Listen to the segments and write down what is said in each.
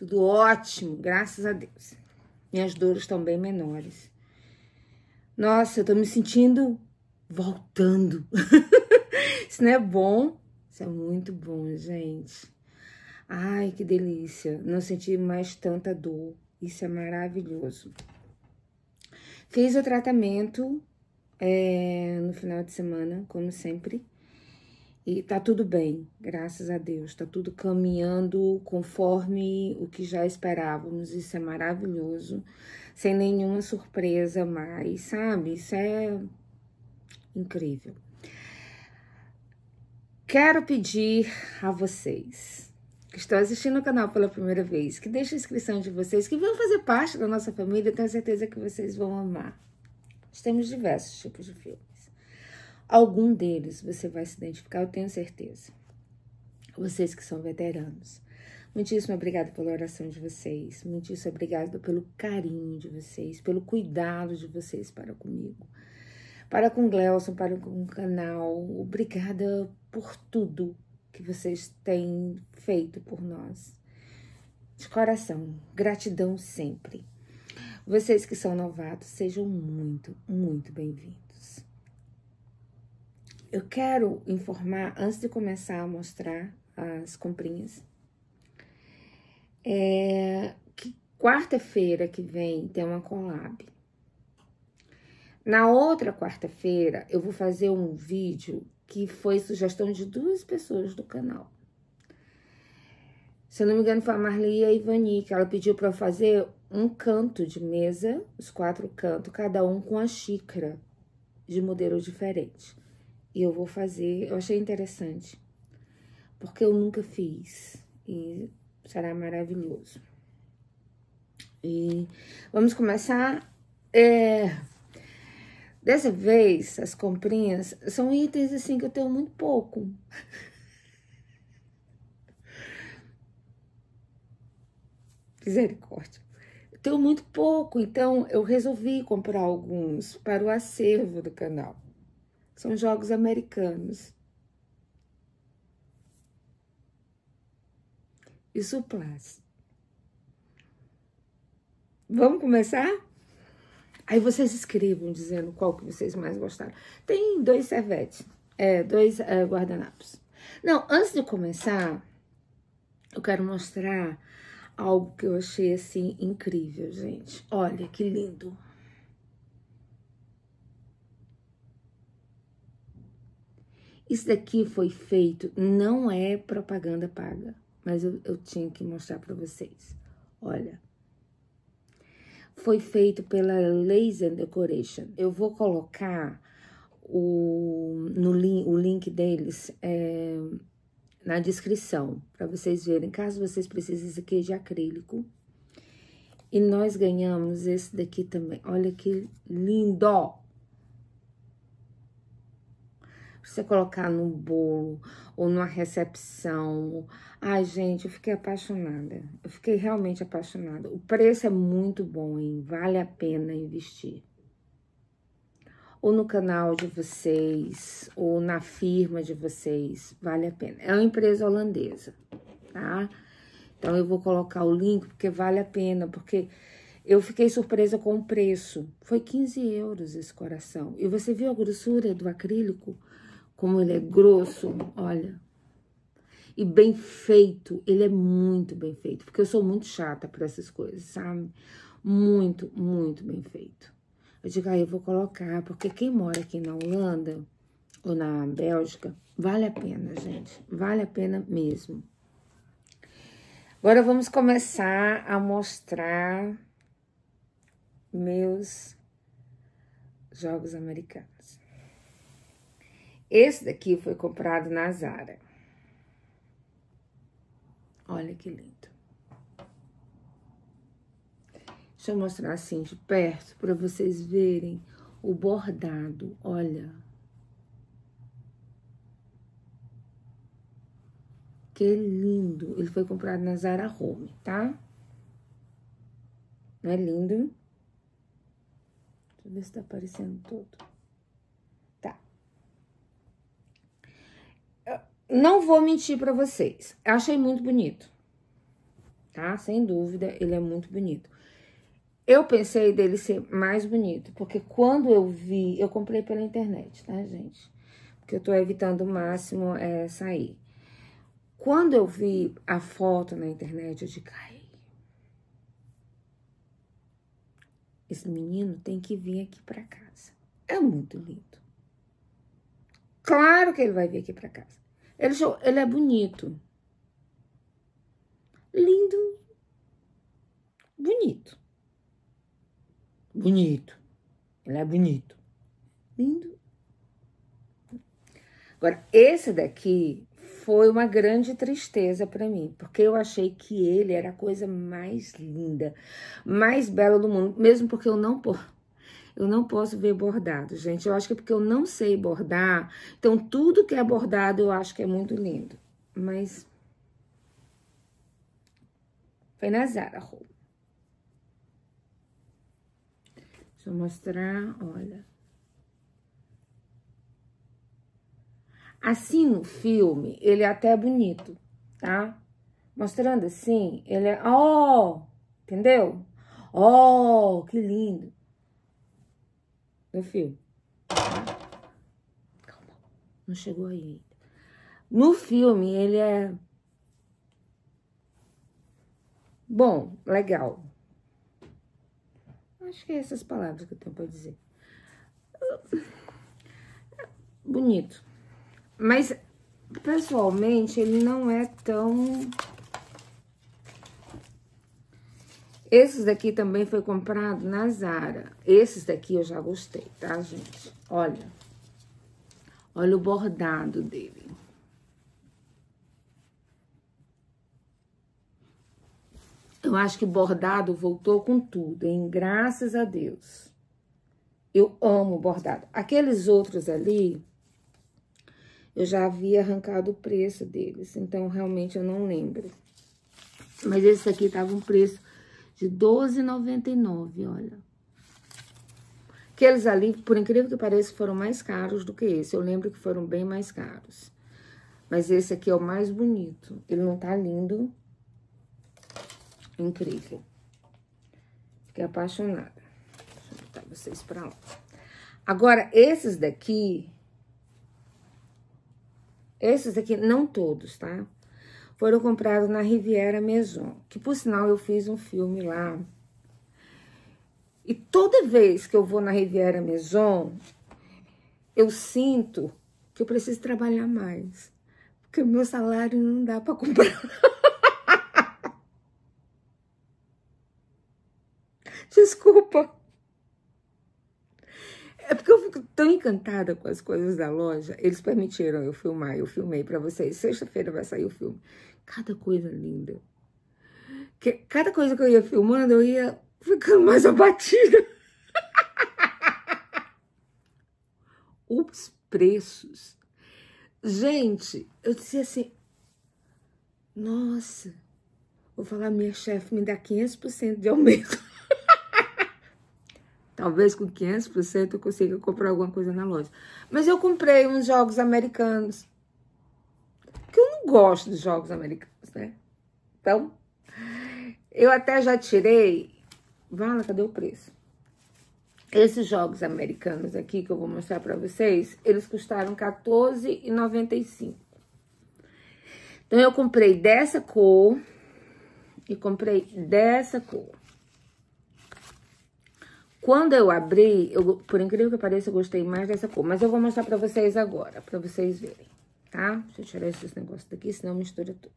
Tudo ótimo, graças a Deus. Minhas dores estão bem menores. Nossa, eu tô me sentindo voltando. Isso não é bom? Isso é muito bom, gente. Ai, que delícia. Não senti mais tanta dor. Isso é maravilhoso. Fiz o tratamento é, no final de semana, como sempre. E tá tudo bem, graças a Deus. Tá tudo caminhando conforme o que já esperávamos. Isso é maravilhoso. Sem nenhuma surpresa mais, sabe? Isso é incrível. Quero pedir a vocês que estão assistindo o canal pela primeira vez, que deixem a inscrição de vocês, que vão fazer parte da nossa família, tenho certeza que vocês vão amar. Nós temos diversos tipos de filmes. Algum deles você vai se identificar, eu tenho certeza. Vocês que são veteranos. Muitíssimo obrigada pela oração de vocês. Muitíssimo obrigada pelo carinho de vocês, pelo cuidado de vocês para comigo. Para com o Gleuson, para com o canal. Obrigada por tudo que vocês têm feito por nós. De coração, gratidão sempre. Vocês que são novatos, sejam muito, muito bem-vindos. Eu quero informar, antes de começar a mostrar as comprinhas, é, que quarta-feira que vem tem uma collab. Na outra quarta-feira, eu vou fazer um vídeo que foi sugestão de duas pessoas do canal. Se eu não me engano, foi a Marli e a Ivani, que ela pediu para eu fazer um canto de mesa, os quatro cantos, cada um com a xícara de modelo diferente. E eu vou fazer, eu achei interessante, porque eu nunca fiz e será maravilhoso. E vamos começar. É, dessa vez, as comprinhas são itens assim que eu tenho muito pouco. Misericórdia. Eu tenho muito pouco, então eu resolvi comprar alguns para o acervo do canal. São jogos americanos. E suplás. Vamos começar? Aí vocês escrevam dizendo qual que vocês mais gostaram. Tem dois servetes, é, dois é, guardanapos. Não, antes de começar, eu quero mostrar algo que eu achei assim incrível, gente. Olha que lindo. Isso daqui foi feito, não é propaganda paga, mas eu, eu tinha que mostrar para vocês. Olha. Foi feito pela Laser Decoration. Eu vou colocar o, no link, o link deles é, na descrição, para vocês verem, caso vocês precisem isso aqui de acrílico. E nós ganhamos esse daqui também. Olha que lindo! Você colocar no bolo ou numa recepção. Ai, gente, eu fiquei apaixonada. Eu fiquei realmente apaixonada. O preço é muito bom, hein? Vale a pena investir. Ou no canal de vocês, ou na firma de vocês, vale a pena. É uma empresa holandesa, tá? Então, eu vou colocar o link, porque vale a pena, porque eu fiquei surpresa com o preço. Foi 15 euros esse coração. E você viu a grossura do acrílico? Como ele é grosso, olha. E bem feito, ele é muito bem feito, porque eu sou muito chata para essas coisas, sabe? Muito, muito bem feito. Eu digo, aí ah, eu vou colocar, porque quem mora aqui na Holanda ou na Bélgica, vale a pena, gente. Vale a pena mesmo. Agora vamos começar a mostrar meus jogos americanos. Esse daqui foi comprado na Zara. Olha que lindo. Deixa eu mostrar assim de perto para vocês verem o bordado. Olha. Que lindo. Ele foi comprado na Zara Home, tá? Não é lindo? Deixa eu ver se tá aparecendo todo. Não vou mentir para vocês. Achei muito bonito. Tá? Sem dúvida, ele é muito bonito. Eu pensei dele ser mais bonito, porque quando eu vi, eu comprei pela internet, tá, gente? Porque eu tô evitando o máximo é, sair. Quando eu vi a foto na internet, eu disse, ai, esse menino tem que vir aqui para casa. É muito lindo. Claro que ele vai vir aqui para casa. Ele, ele é bonito. Lindo. Bonito. Bonito. Ele é bonito. Lindo. Agora, esse daqui foi uma grande tristeza para mim, porque eu achei que ele era a coisa mais linda, mais bela do mundo, mesmo porque eu não eu não posso ver bordado, gente. Eu acho que é porque eu não sei bordar. Então, tudo que é bordado eu acho que é muito lindo. Mas. Foi na Zara, roupa. Deixa eu mostrar, olha. Assim no filme, ele é até bonito, tá? Mostrando assim, ele é. Oh! Entendeu? Oh, que lindo! No filme. Calma, não chegou aí ainda. No filme, ele é bom, legal. Acho que é essas palavras que eu tenho para dizer. Bonito. Mas, pessoalmente, ele não é tão Esses daqui também foi comprado na Zara. Esses daqui eu já gostei, tá, gente? Olha. Olha o bordado dele. Eu acho que bordado voltou com tudo, hein? Graças a Deus. Eu amo bordado. Aqueles outros ali, eu já havia arrancado o preço deles, então realmente eu não lembro. Mas esse aqui tava um preço de R$12,99, olha. Aqueles ali, por incrível que pareça, foram mais caros do que esse. Eu lembro que foram bem mais caros. Mas esse aqui é o mais bonito. Ele não tá lindo? Incrível. Fiquei apaixonada. Deixa eu botar vocês pra lá. Agora, esses daqui... Esses daqui, não todos, tá? Foram comprados na Riviera Maison, que por sinal eu fiz um filme lá. E toda vez que eu vou na Riviera Maison, eu sinto que eu preciso trabalhar mais, porque o meu salário não dá para comprar. Desculpa. É porque eu fico tão encantada com as coisas da loja. Eles permitiram eu filmar, eu filmei para vocês. Sexta-feira vai sair o filme. Cada coisa linda. Que, cada coisa que eu ia filmando, eu ia ficando mais abatida. Os preços. Gente, eu disse assim, nossa, vou falar, minha chefe me dá 500% de aumento. Talvez com 500% eu consiga comprar alguma coisa na loja. Mas eu comprei uns jogos americanos. Porque eu não gosto dos jogos americanos, né? Então, eu até já tirei... Vala, cadê o preço? Esses jogos americanos aqui que eu vou mostrar pra vocês, eles custaram R$14,95. Então, eu comprei dessa cor e comprei dessa cor. Quando eu abri, eu, por incrível que pareça, eu gostei mais dessa cor. Mas eu vou mostrar pra vocês agora, pra vocês verem, tá? Deixa eu tirar esses negócios daqui, senão mistura tudo.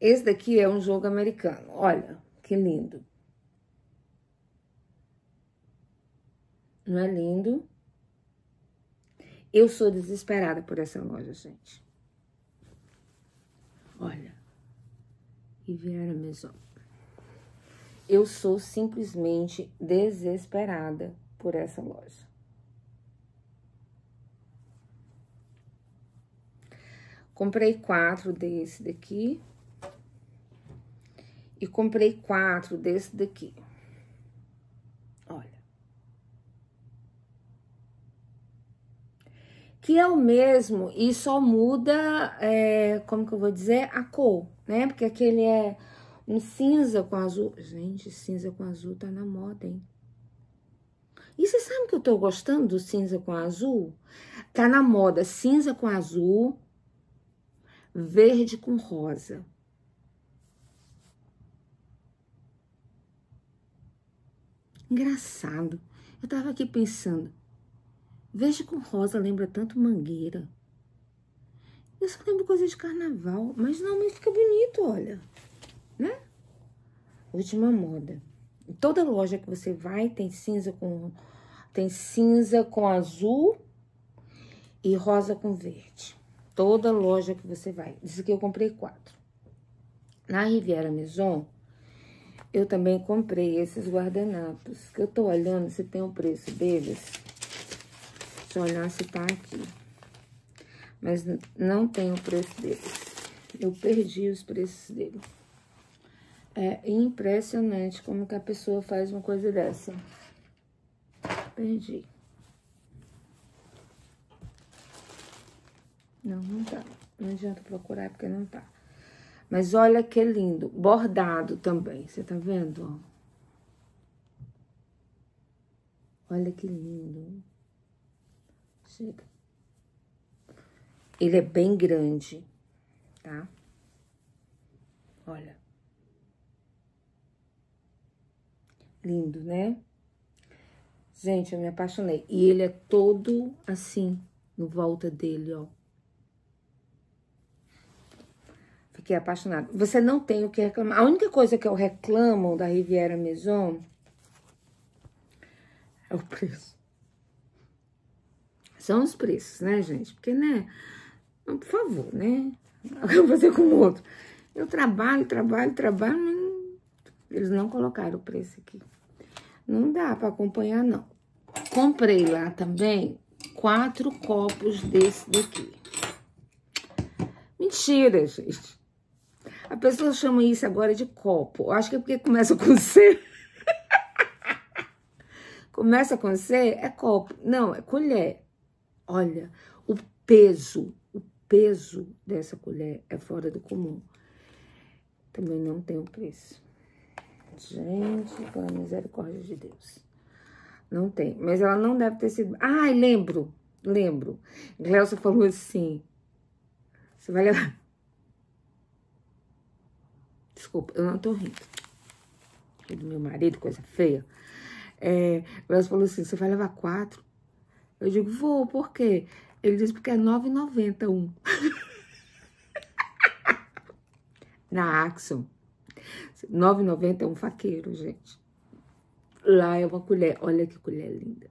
Esse daqui é um jogo americano. Olha, que lindo. Não é lindo? Eu sou desesperada por essa loja, gente. Olha. Riviera Maison. Eu sou simplesmente desesperada por essa loja. Comprei quatro desse daqui. E comprei quatro desse daqui. Olha. que é o mesmo e só muda, é, como que eu vou dizer, a cor, né? Porque aquele é um cinza com azul. Gente, cinza com azul tá na moda, hein? E você sabe que eu tô gostando do cinza com azul? Tá na moda cinza com azul, verde com rosa. Engraçado. Eu tava aqui pensando, verde com rosa lembra tanto mangueira. Eu só lembro coisa de carnaval, mas não, mas fica bonito, olha, né? Última moda. Em toda loja que você vai tem cinza com tem cinza com azul e rosa com verde. Toda loja que você vai. Isso aqui eu comprei quatro. Na Riviera Maison, eu também comprei esses guardanapos. Que eu tô olhando se tem o preço deles. Deixa eu olhar se tá aqui. Mas não tem o preço deles. Eu perdi os preços deles. É impressionante como que a pessoa faz uma coisa dessa. Perdi. Não, não tá. Não adianta procurar porque não tá. Mas olha que lindo. Bordado também. Você tá vendo? Olha que lindo. Chega. Ele é bem grande, tá? Olha. Lindo, né? Gente, eu me apaixonei. E ele é todo assim, no volta dele, ó. Fiquei apaixonada. Você não tem o que reclamar. A única coisa que eu reclamo da Riviera Maison é o preço. São os preços, né, gente? Porque, né? Por favor, né? Eu vou fazer com o outro. Eu trabalho, trabalho, trabalho, eles não colocaram o preço aqui. Não dá para acompanhar, não. Comprei lá também quatro copos desse daqui. Mentira, gente. A pessoa chama isso agora de copo. Eu acho que é porque começa com C. começa com C, é copo. Não, é colher. Olha, o peso, o peso dessa colher é fora do comum. Também não tem o preço. Gente, pela misericórdia de Deus. Não tem. Mas ela não deve ter sido. Ai, lembro. Lembro. Gleusa falou assim. Você vai levar. Desculpa, eu não tô rindo. Do meu marido, coisa feia. É, Gleusa falou assim: você vai levar quatro? Eu digo, vou, por quê? Ele disse, porque é R$ 9,91. Na Axon. 9,90 é um faqueiro, gente. Lá é uma colher. Olha que colher linda.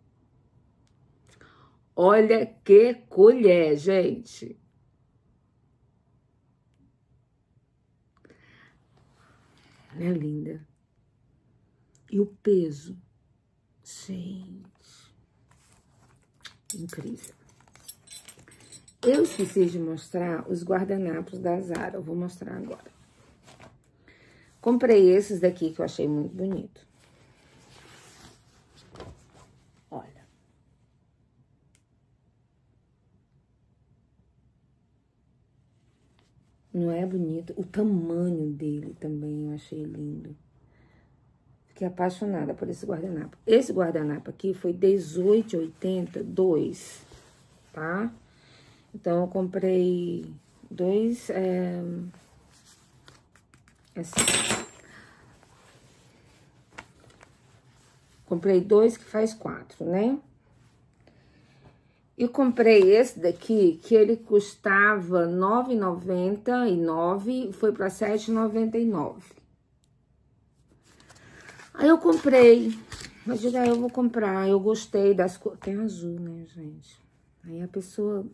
Olha que colher, gente. Não é linda? E o peso? Gente. Incrível. Eu esqueci de mostrar os guardanapos da Zara. Eu vou mostrar agora. Comprei esses daqui que eu achei muito bonito. Olha. Não é bonito? O tamanho dele também eu achei lindo. Fiquei apaixonada por esse guardanapo. Esse guardanapo aqui foi R$18,82, tá? Então, eu comprei dois... É, assim. Comprei dois que faz quatro, né? E comprei esse daqui, que ele custava R$ 9,99 foi para R$ 7,99. Aí eu comprei. Mas diga, eu vou comprar. Eu gostei das cores. Tem azul, né, gente? Aí a pessoa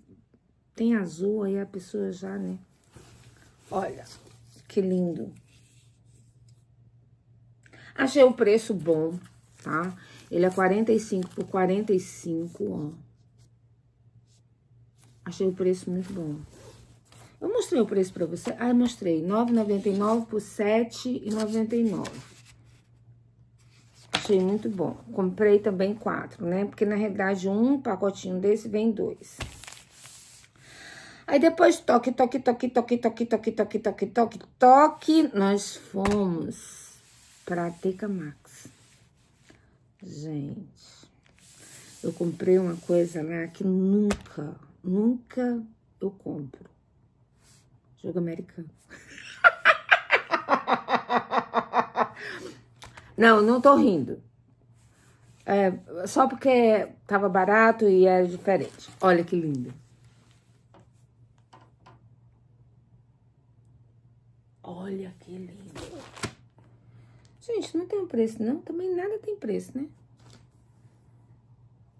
tem azul, aí a pessoa já, né? Olha, que lindo. Achei o preço bom, tá? Ele é 45 por 45, ó. Achei o preço muito bom. Eu mostrei o preço pra você? Ah, eu mostrei. R$ 9,99 por R$ 7,99. Achei muito bom. Comprei também quatro, né? Porque, na realidade, um pacotinho desse vem dois. Aí depois toque, toque, toque, toque, toque, toque, toque, toque, toque, toque. Nós fomos pra Teca Max. Gente, eu comprei uma coisa lá que nunca, nunca eu compro. Jogo americano. Não, não tô rindo. É, só porque tava barato e era diferente. Olha que lindo. Olha que lindo. Gente, não tem preço, não. Também nada tem preço, né?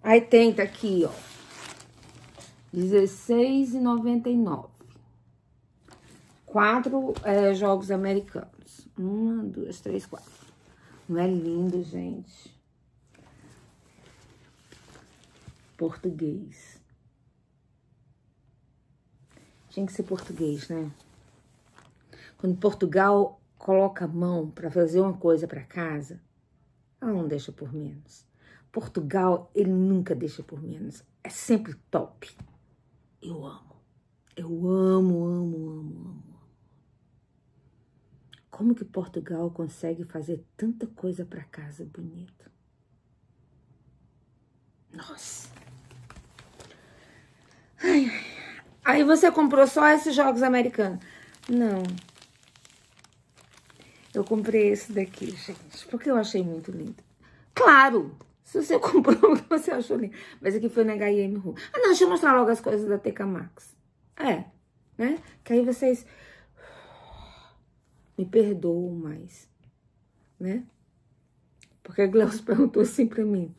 Aí tem, aqui, ó. R$16,99. Quatro é, jogos americanos. Uma, duas, três, quatro. Não é lindo, gente? Português. Tinha que ser português, né? Quando Portugal coloca a mão para fazer uma coisa para casa, ela não deixa por menos. Portugal, ele nunca deixa por menos. É sempre top. Eu amo. Eu amo, amo, amo, amo. Como que Portugal consegue fazer tanta coisa para casa bonito? Nossa. Ai, ai. Aí você comprou só esses jogos americanos? Não. Eu comprei esse daqui, gente, porque eu achei muito lindo. Claro, se você comprou você achou lindo. Mas aqui foi na H&M. Ah, não, deixa eu mostrar logo as coisas da TK Max. É, né? Que aí vocês me perdoam mais, né? Porque a Glaucio perguntou assim pra mim.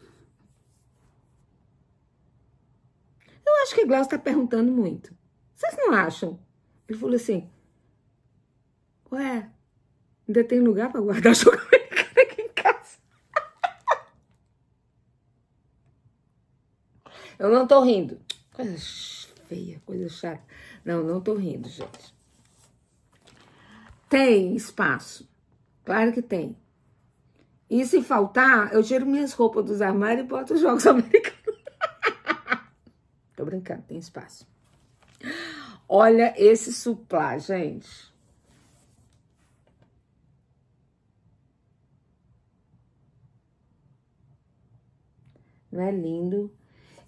Eu acho que a Glaucio tá perguntando muito. Vocês não acham? Ele falou assim, ué, Ainda tem lugar para guardar jogo americano aqui em casa. Eu não tô rindo. Coisa feia, coisa chata. Não, não tô rindo, gente. Tem espaço. Claro que tem. E se faltar, eu tiro minhas roupas dos armários e boto os jogos americanos. Tô brincando, tem espaço. Olha esse suplá, gente. Não é lindo?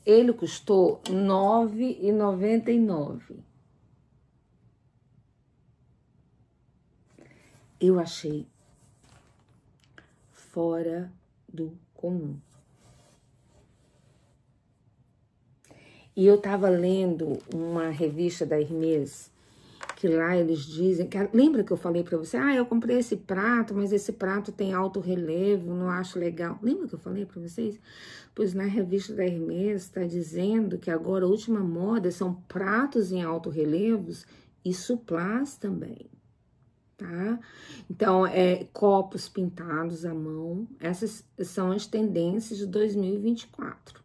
Ele custou R$ 9,99. Eu achei fora do comum. E eu tava lendo uma revista da Hermes que lá eles dizem que lembra que eu falei para você, ah, eu comprei esse prato, mas esse prato tem alto relevo, não acho legal. Lembra que eu falei para vocês? Pois na revista da Hermes está dizendo que agora a última moda são pratos em alto relevos e suplás também. Tá? Então, é copos pintados à mão. Essas são as tendências de 2024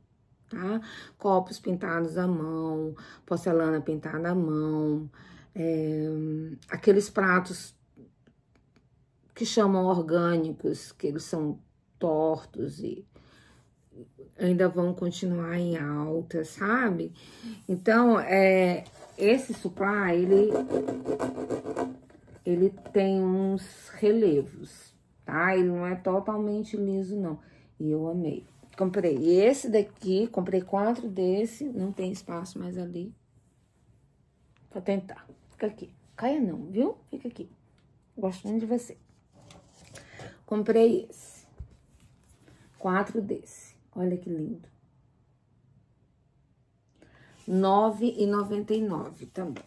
tá? Copos pintados à mão, porcelana pintada à mão, é, aqueles pratos que chamam orgânicos, que eles são tortos e ainda vão continuar em alta, sabe? Então, é, esse supply, ele, ele tem uns relevos, tá? Ele não é totalmente liso, não. E eu amei. Comprei esse daqui, comprei quatro desse, não tem espaço mais ali. Vou tentar. Fica aqui. Caia não, viu? Fica aqui. Gosto muito de você. Comprei esse. Quatro desse. Olha que lindo. R$ 9,99 também.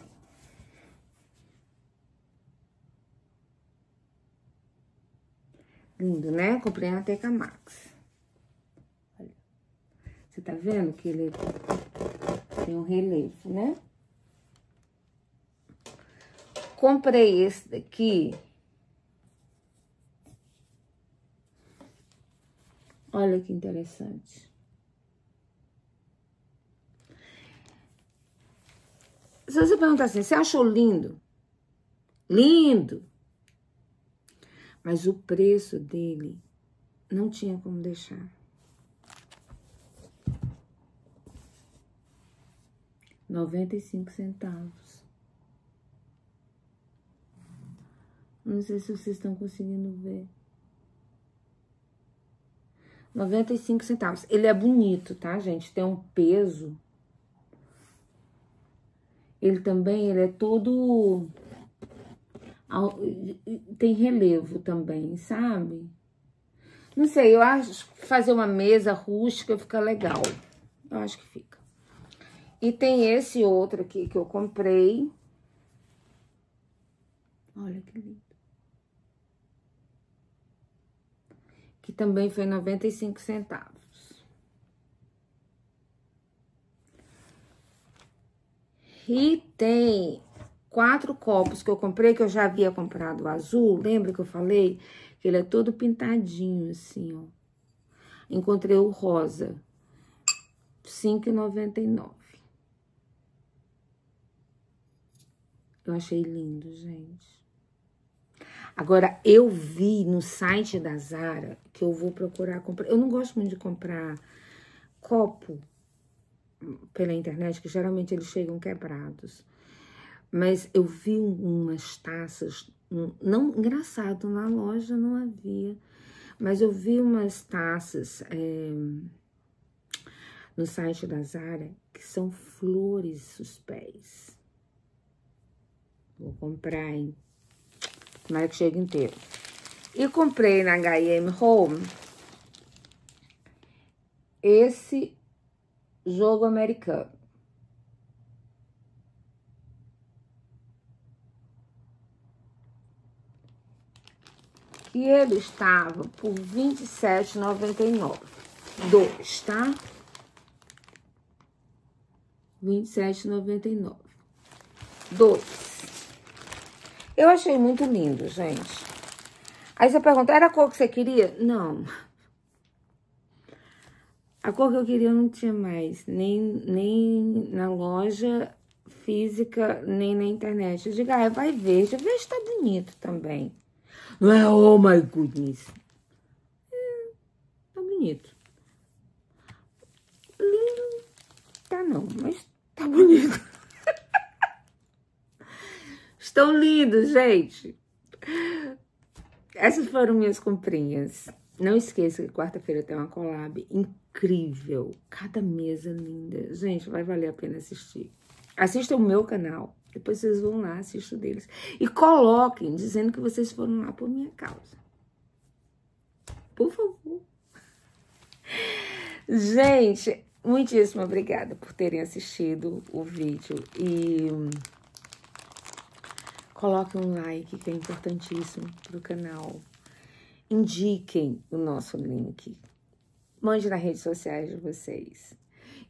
Lindo, né? Comprei na Teca Max. Olha. Você tá vendo que ele tem um relevo, né? Comprei esse daqui. Olha que interessante. Se você perguntar assim, você achou lindo? Lindo. Mas o preço dele não tinha como deixar. R$ 95 centavos. Não sei se vocês estão conseguindo ver. 95 centavos. Ele é bonito, tá, gente? Tem um peso. Ele também, ele é todo... Tem relevo também, sabe? Não sei, eu acho que fazer uma mesa rústica fica legal. Eu acho que fica. E tem esse outro aqui que eu comprei. Olha que lindo. Que também foi 95 centavos. E tem quatro copos que eu comprei, que eu já havia comprado o azul. Lembra que eu falei? Que ele é todo pintadinho, assim, ó. Encontrei o rosa. R$ 5,99. Eu achei lindo, gente. Agora, eu vi no site da Zara que eu vou procurar comprar. Eu não gosto muito de comprar copo pela internet, que geralmente eles chegam quebrados. Mas eu vi umas taças, não engraçado, na loja não havia, mas eu vi umas taças é, no site da Zara que são flores os pés. Vou comprar, hein? Tomara que chegue inteiro. E comprei na H&M Home esse jogo americano. E ele estava por R$ 27,99. Dois, tá? R$ 27,99. Dois. Eu achei muito lindo, gente. Aí você pergunta, era a cor que você queria? Não. A cor que eu queria não tinha mais, nem, nem na loja física, nem na internet. Eu digo, ah, vai ver, já se tá bonito também. Não é, oh my goodness. É, tá bonito. Lindo, tá não, mas tá bonito. Estão lindos, gente. Essas foram minhas comprinhas. Não esqueça que quarta-feira tem uma collab incrível. Cada mesa linda. Gente, vai valer a pena assistir. Assista o meu canal. Depois vocês vão lá, assistam deles. E coloquem, dizendo que vocês foram lá por minha causa. Por favor. Gente, muitíssimo obrigada por terem assistido o vídeo. E... Coloquem um like, que é importantíssimo para o canal. Indiquem o nosso link. Mande nas redes sociais de vocês.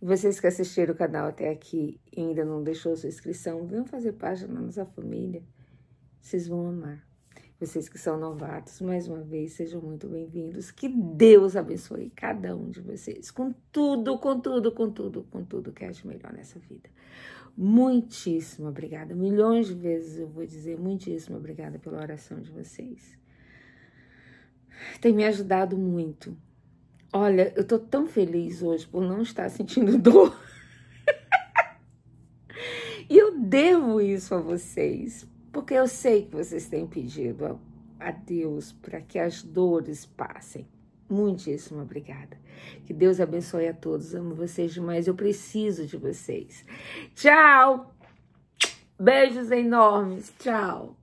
E vocês que assistiram o canal até aqui e ainda não deixou sua inscrição, venham fazer parte da nossa família. Vocês vão amar. Vocês que são novatos, mais uma vez, sejam muito bem-vindos. Que Deus abençoe cada um de vocês. Com tudo, com tudo, com tudo, com tudo que é de melhor nessa vida. Muitíssimo obrigada. Milhões de vezes eu vou dizer muitíssimo obrigada pela oração de vocês. Tem me ajudado muito. Olha, eu tô tão feliz hoje por não estar sentindo dor. e eu devo isso a vocês, porque eu sei que vocês têm pedido a, a Deus para que as dores passem. Muitíssimo obrigada. Que Deus abençoe a todos. Amo vocês demais. Eu preciso de vocês. Tchau. Beijos enormes. Tchau.